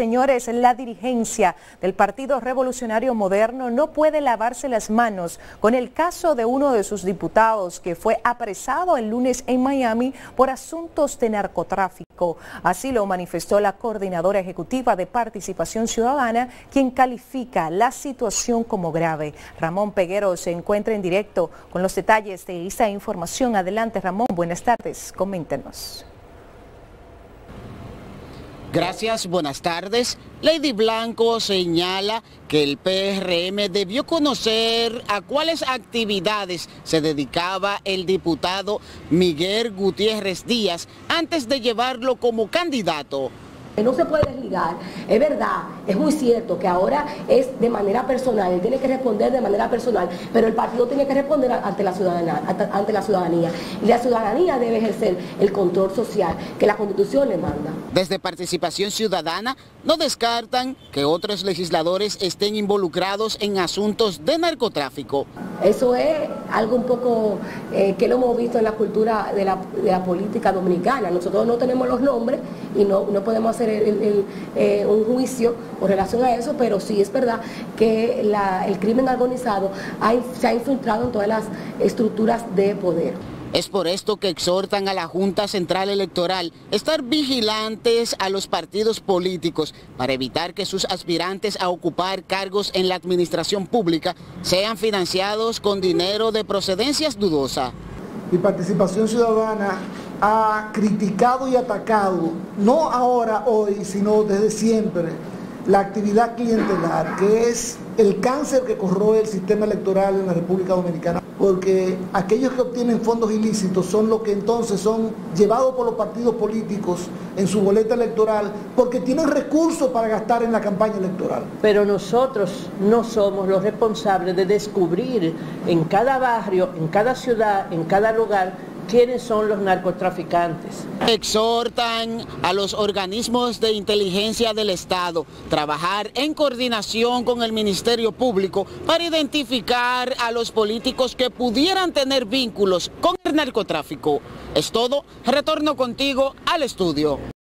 Señores, la dirigencia del Partido Revolucionario Moderno no puede lavarse las manos con el caso de uno de sus diputados que fue apresado el lunes en Miami por asuntos de narcotráfico. Así lo manifestó la coordinadora ejecutiva de Participación Ciudadana, quien califica la situación como grave. Ramón Peguero se encuentra en directo con los detalles de esta información. Adelante, Ramón. Buenas tardes. Coméntenos. Gracias, buenas tardes. Lady Blanco señala que el PRM debió conocer a cuáles actividades se dedicaba el diputado Miguel Gutiérrez Díaz antes de llevarlo como candidato no se puede desligar. Es verdad, es muy cierto que ahora es de manera personal, él tiene que responder de manera personal, pero el partido tiene que responder ante la ciudadanía, ante la ciudadanía. Y la ciudadanía debe ejercer el control social que la Constitución le manda. Desde Participación Ciudadana no descartan que otros legisladores estén involucrados en asuntos de narcotráfico. Eso es algo un poco eh, que lo hemos visto en la cultura de la, política dominicana. Nosotros no tenemos los nombres y no, podemos hacer eh, un juicio con relación a eso, pero sí es verdad que el crimen organizado se ha infiltrado en todas las estructuras de poder. Es por esto que exhortan a la Junta Central Electoral estar vigilantes a los partidos políticos para evitar que sus aspirantes a ocupar cargos en la administración pública sean financiados con dinero de procedencias dudosa. Mi participación ciudadana ha criticado y atacado, no ahora, hoy, sino desde siempre, la actividad clientelar, que es el cáncer que corroe el sistema electoral en la República Dominicana porque aquellos que obtienen fondos ilícitos son los que entonces son llevados por los partidos políticos en su boleta electoral porque tienen recursos para gastar en la campaña electoral. Pero nosotros no somos los responsables de descubrir en cada barrio, en cada ciudad, en cada lugar, quiénes son los narcotraficantes. Exhortan a los organismos de inteligencia del Estado trabajar en coordinación con el Ministerio Público para identificar a los políticos que pudieran tener vínculos con el narcotráfico. Es todo, retorno contigo al estudio.